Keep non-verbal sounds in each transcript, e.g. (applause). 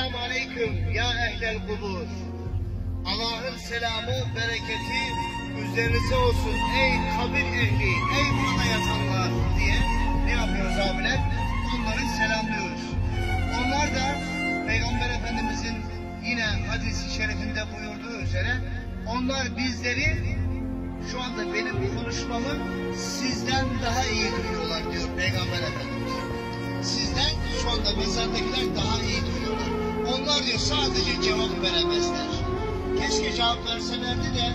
Esselamu Aleyküm ya ehlel kubur. Allah'ın selamı, bereketi üzerinize olsun ey kabir ehli, ey burada yatanlar diye ne yapıyoruz abiler? Onları selamlıyoruz. Onlar da Peygamber Efendimizin yine hadisi şerifinde buyurduğu üzere onlar bizleri şu anda benim konuşmamı sizden daha iyi duyuyorlar diyor Peygamber Efendimiz. Sizden şu anda mezardakiler daha diyor sadece cevap veremezler. Keşke cevap verselerdi de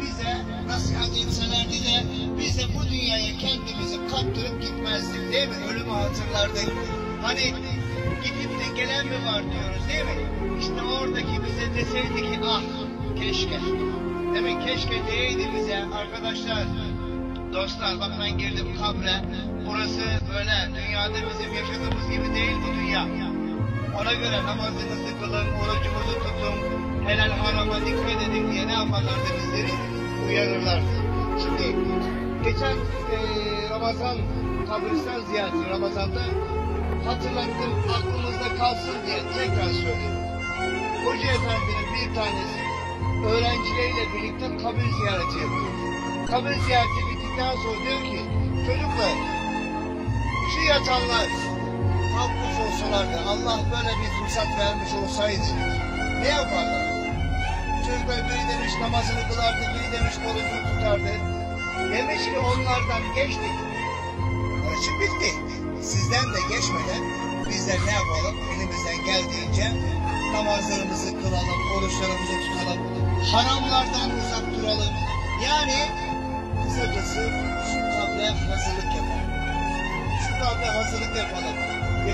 bize nasihat etselerdi de biz de bu dünyaya kendimizi kaptırıp gitmezdik değil mi? Ölümü hatırlardık. Hani gidip de gelen mi var diyoruz değil mi? İşte oradaki bize deseydi ki ah keşke. Demek keşke diyeydi bize arkadaşlar. Dostlar bak ben girdim kabre. Burası böyle dünyada bizim yaşadığımız gibi değil bu dünya. Ona göre namazınızı kılın, orucunuzu tutun, helal harama dikkat edin diye ne yaparlardı bizleri? Uyarırlardı. Şimdi geçen e, Ramazan kabristan ziyareti Ramazan'da hatırlattım aklımızda kalsın diye tekrar söylüyorum. Hoca efendinin bir tanesi öğrencileriyle birlikte kabir ziyareti yapıyor. Kabir ziyareti bittikten sonra diyor ki çocuklar şu yatanlar kalkmış olsalardı Allah böyle bir fırsat vermiş olsaydı ne yaparlar? Çocuklar biri demiş namazını kılardı, biri demiş orucunu tutardı. Demiş ki onlardan geçtik. İçin bitti. Sizden de geçmeden bizler ne yapalım? Elimizden geldiğince namazlarımızı kılalım, oruçlarımızı tutalım, haramlardan uzak duralım. Yani kısacası şu kabre hazırlık yapalım. Şu kabre hazırlık yapalım.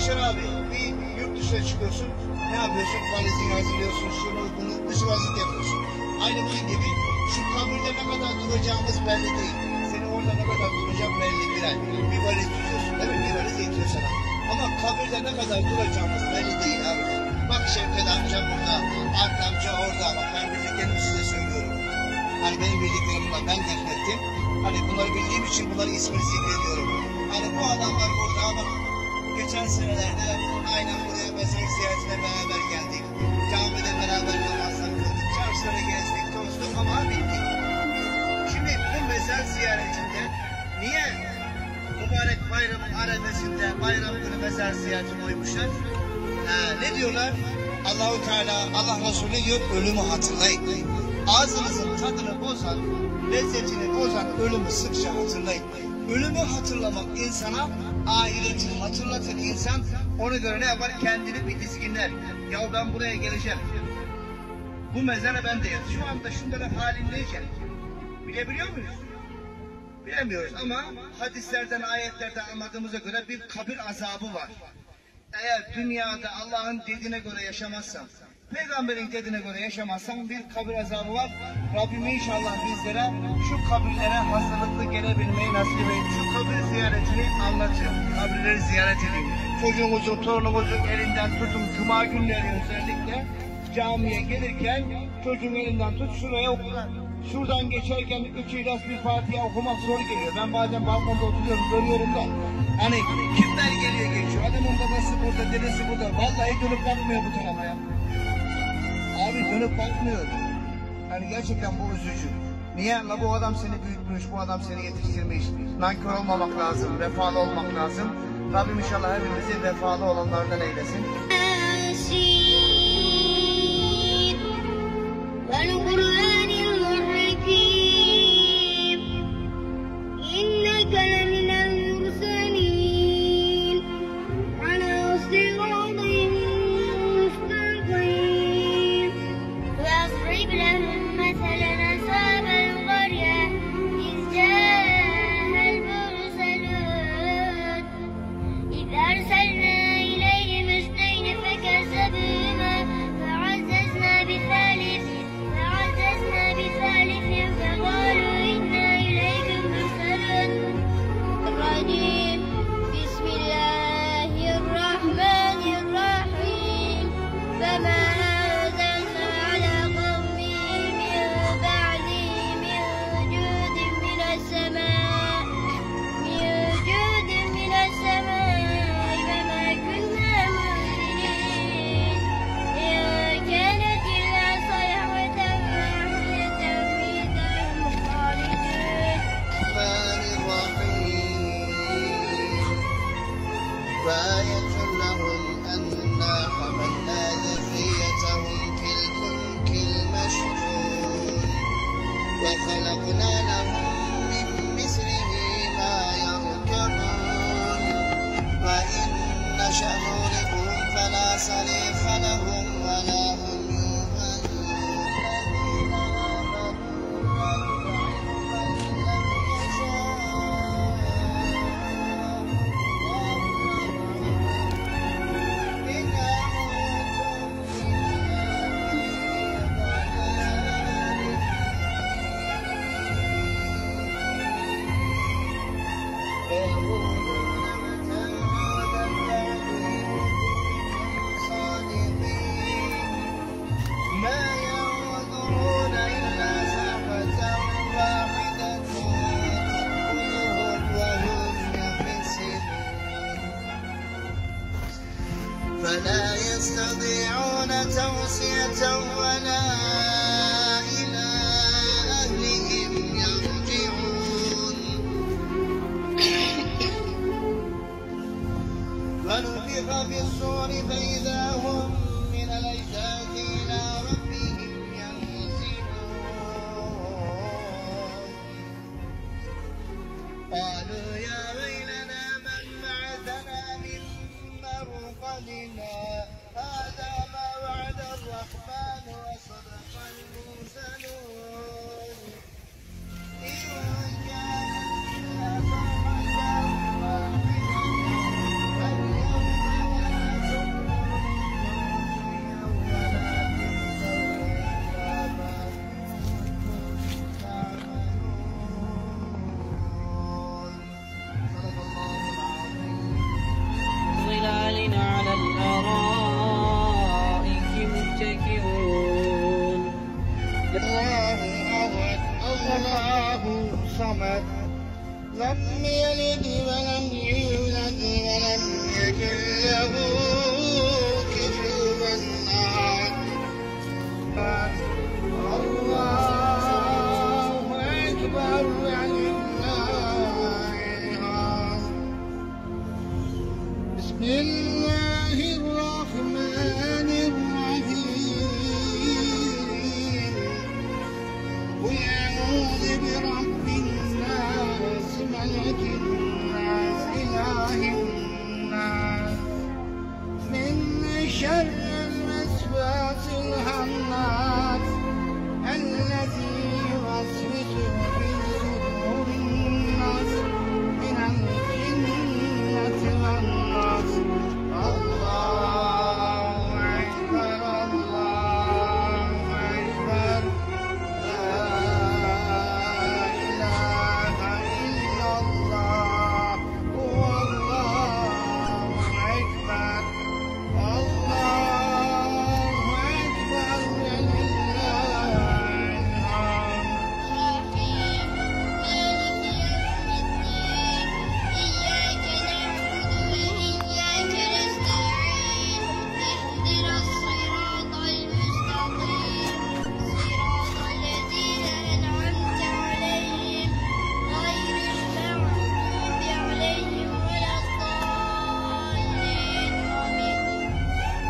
Yaşar abi bir yurt dışına çıkıyorsun, ne yapıyorsun? Valizini hazırlıyorsun, şunu bunu dış hazırlık yapıyorsun. Aynı bunun gibi şu kabirde ne kadar duracağımız belli değil. Seni orada ne kadar duracak belli bir ay. Bir valiz tutuyorsun değil mi? Bir valiz yetiyor sana. Ama kabirde ne kadar duracağımız belli değil abi. Bak Şevket amca burada, Ark amca orada. Bak ben bildiklerimi size söylüyorum. Hani benim bildiklerim var, ben defnettim. Hani bunları bildiğim için bunları ismini zikrediyorum. Hani bu adamlar burada ama geçen senelerde aynen buraya mezar ziyaretine beraber geldik. Camide beraber namazlar kıldık, çarşıları gezdik, tozduk ama bittik. Şimdi bu mezar ziyaretinde niye mübarek bayramın arefesinde bayram günü mezar ziyaretine koymuşlar? Ha, ne diyorlar? Allahu Teala Allah Resulü diyor ölümü hatırlayın. Ağzınızın tadını bozan, lezzetini bozan ölümü sıkça hatırlayın. Ölümü hatırlamak insana ahireti hatırlatır insan. Ona göre ne yapar? Kendini bir dizginler. Ya ben buraya geleceğim. Bu mezara ben de yat. Şu anda şunların halin neyken? Bilebiliyor muyuz? Bilemiyoruz ama hadislerden, ayetlerden anladığımıza göre bir kabir azabı var. Eğer dünyada Allah'ın dediğine göre yaşamazsan, Peygamberin dediğine göre yaşamazsan bir kabir azabı var. Rabbim inşallah bizlere şu kabirlere hazırlıklı gelebilmeyi nasip et. Şu kabir ziyaretini anlatıyor. Kabirleri ziyaret edin. Çocuğunuzun, torunumuzun elinden tutun. Cuma günleri özellikle camiye gelirken çocuğun elinden tut şuraya oku. Şuradan geçerken üç ilas bir Fatiha okumak zor geliyor. Ben bazen balkonda oturuyorum, görüyorum da. Hani kimler geliyor geçiyor. Adamın babası burada, dedesi burada. Vallahi dönüp bakmıyor bu tarafa ya dönüp bakmıyor. Yani gerçekten bu üzücü. Niye? La bu adam seni büyütmüş, bu adam seni yetiştirmiş. Nankör olmamak lazım, vefalı olmak lazım. Rabbim inşallah hepimizi vefalı olanlardan eylesin. Ben توصية ولا إلى أهلهم يرجعون. (coughs) فنفخ في فإذا برب الناس ملك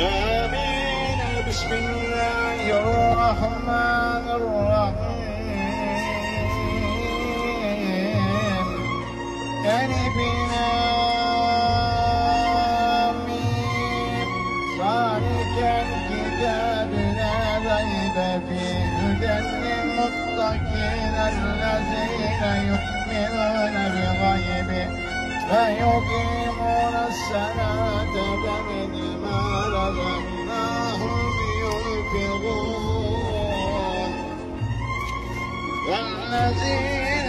آمين بسم الله الرحمن الرحيم ألف لام ميم ذلك الكتاب لا ريب فيه هدى للمتقين الذين يؤمنون بغيب ويقيمون الصلاة ومما رزقناهم ينفقون والذين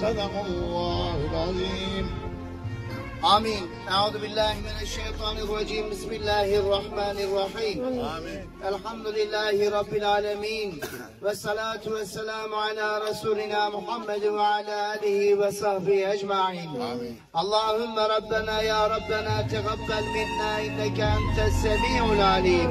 صدق الله العظيم. آمين. أعوذ بالله من الشيطان الرجيم. بسم الله الرحمن الرحيم. آمين. الحمد لله رب العالمين. والصلاة والسلام على رسولنا محمد وعلى آله وصحبه أجمعين. آمين. اللهم ربنا يا ربنا تقبل منا إنك أنت السميع العليم.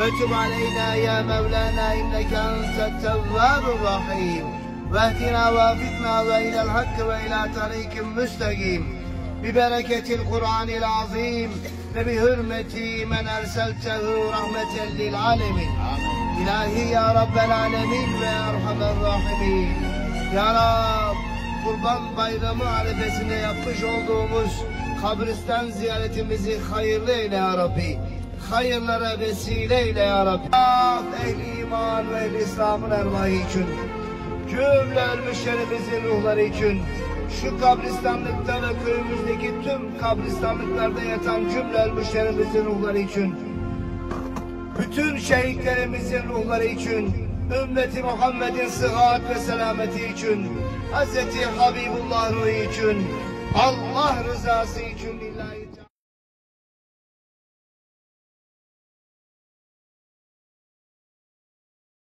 وتب علينا يا مولانا إنك أنت التواب الرحيم. واهدنا وافقنا وإلى الحق وإلى طريق مستقيم ببركة القرآن العظيم وبحرمة من أرسلته رحمة للعالمين İlahi ya Rabbel Alemin ve Erhamer Rahimin. Ya Rab, Kurban Bayramı arifesinde yapmış olduğumuz kabristan ziyaretimizi hayırlı eyle ya Rabbi. Hayırlara vesile eyle ya Rabbi. Ah, ehli iman ve ehli İslam'ın ervahı için. Cümle ölmüşlerimizin ruhları için. Şu kabristanlıkta ve köyümüzdeki tüm kabristanlıklarda yatan cümle ölmüşlerimizin ruhları için bütün şehitlerimizin ruhları için ümmeti Muhammed'in sıhhat ve selameti için, Hz. Habibullah ruhu için, Allah rızası için